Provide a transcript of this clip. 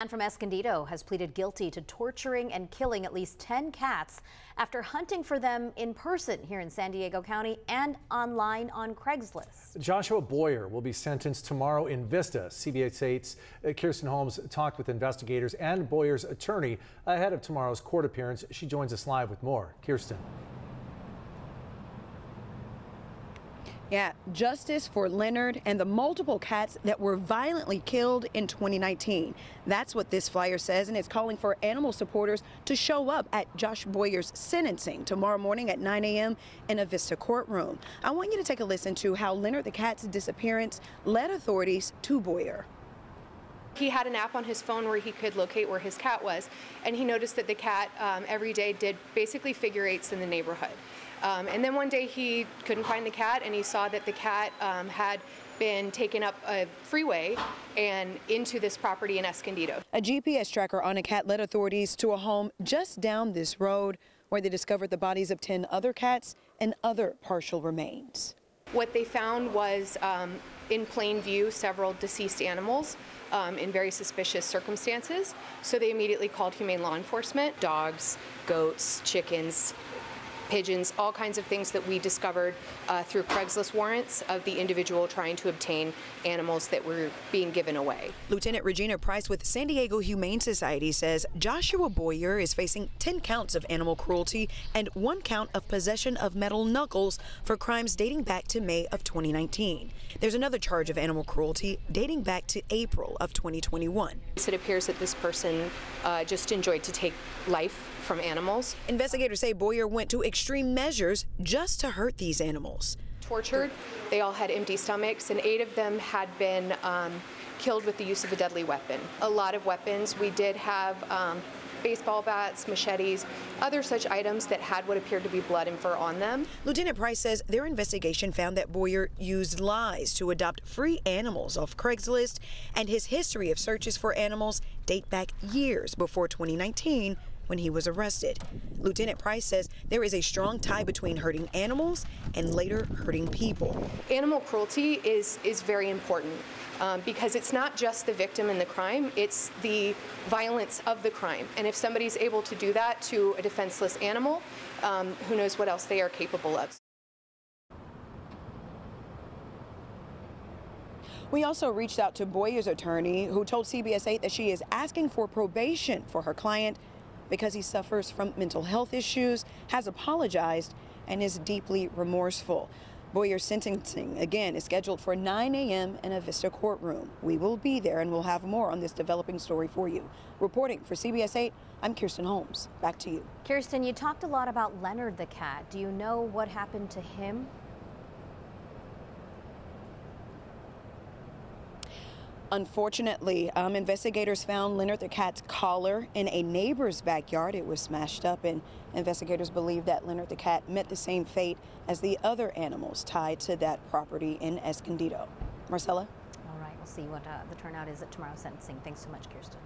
Man from Escondido has pleaded guilty to torturing and killing at least 10 cats after hunting for them in person here in San Diego County and online on Craigslist. Joshua Boyer will be sentenced tomorrow in Vista. CBS 8's uh, Kirsten Holmes talked with investigators and Boyer's attorney ahead of tomorrow's court appearance. She joins us live with more. Kirsten. Yeah, justice for Leonard and the multiple cats that were violently killed in 2019. That's what this flyer says, and it's calling for animal supporters to show up at Josh Boyer's sentencing tomorrow morning at 9 a.m. in a Vista courtroom. I want you to take a listen to how Leonard the cat's disappearance led authorities to Boyer. He had an app on his phone where he could locate where his cat was, and he noticed that the cat um, every day did basically figure eights in the neighborhood. Um, and then one day he couldn't find the cat, and he saw that the cat um, had been taken up a freeway and into this property in Escondido. A GPS tracker on a cat led authorities to a home just down this road where they discovered the bodies of 10 other cats and other partial remains. What they found was um, in plain view several deceased animals um, in very suspicious circumstances. So they immediately called humane law enforcement. Dogs, goats, chickens, pigeons, all kinds of things that we discovered uh, through Craigslist warrants of the individual trying to obtain animals that were being given away. Lieutenant Regina Price with San Diego Humane Society says Joshua Boyer is facing 10 counts of animal cruelty and one count of possession of metal knuckles for crimes dating back to May of 2019. There's another charge of animal cruelty dating back to April of 2021. It appears that this person uh, just enjoyed to take life from animals. Investigators say Boyer went to extreme measures just to hurt these animals. Tortured, they all had empty stomachs, and eight of them had been um, killed with the use of a deadly weapon. A lot of weapons. We did have um, baseball bats, machetes, other such items that had what appeared to be blood and fur on them. Lieutenant Price says their investigation found that Boyer used lies to adopt free animals off Craigslist, and his history of searches for animals date back years before 2019 when he was arrested. Lieutenant Price says there is a strong tie between hurting animals and later hurting people. Animal cruelty is, is very important. Um, because it's not just the victim in the crime, it's the violence of the crime. And if somebody's able to do that to a defenseless animal, um, who knows what else they are capable of. We also reached out to Boyer's attorney, who told CBS 8 that she is asking for probation for her client because he suffers from mental health issues, has apologized, and is deeply remorseful. Boyer's sentencing, again, is scheduled for 9 a.m. in a Vista courtroom. We will be there and we'll have more on this developing story for you. Reporting for CBS 8, I'm Kirsten Holmes. Back to you. Kirsten, you talked a lot about Leonard the cat. Do you know what happened to him? Unfortunately, um, investigators found Leonard the cat's collar in a neighbor's backyard. It was smashed up, and investigators believe that Leonard the cat met the same fate as the other animals tied to that property in Escondido. Marcella? All right, we'll see what uh, the turnout is at tomorrow's sentencing. Thanks so much, Kirsten.